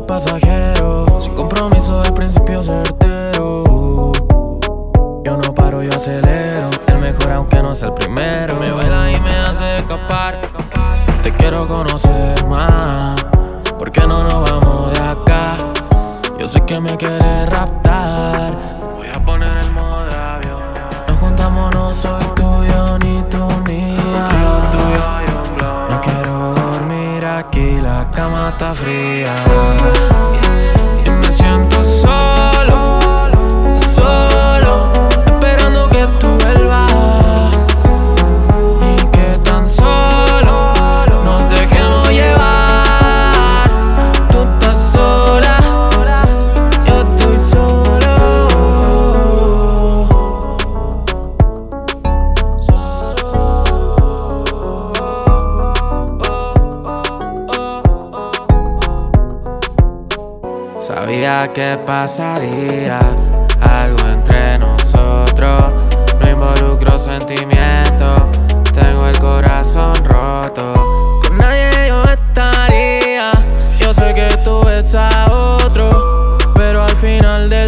es pasajero. Sin compromiso del principio certero. Yo no paro, yo acelero. El mejor aunque no sea el primero. Me baila y me hace escapar. Te quiero conocer más. ¿Por qué no nos vamos de acá? Yo sé que me quieres raptar. Cama está fría. Y me siento solo, Sabía que pasaría algo entre nosotros. No involucro sentimientos, tengo el corazón roto. Con nadie yo estaría. Yo sé que tú ves a otro, pero al final de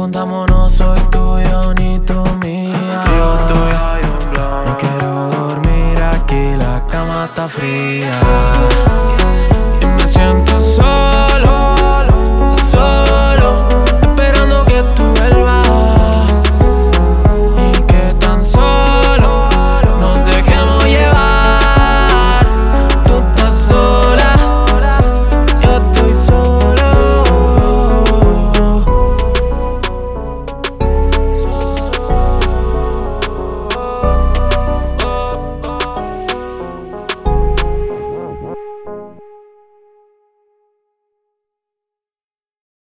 juntamos no soy tuyo ni tú mía. Yo tuyo hay No quiero dormir aquí, la cama está fría.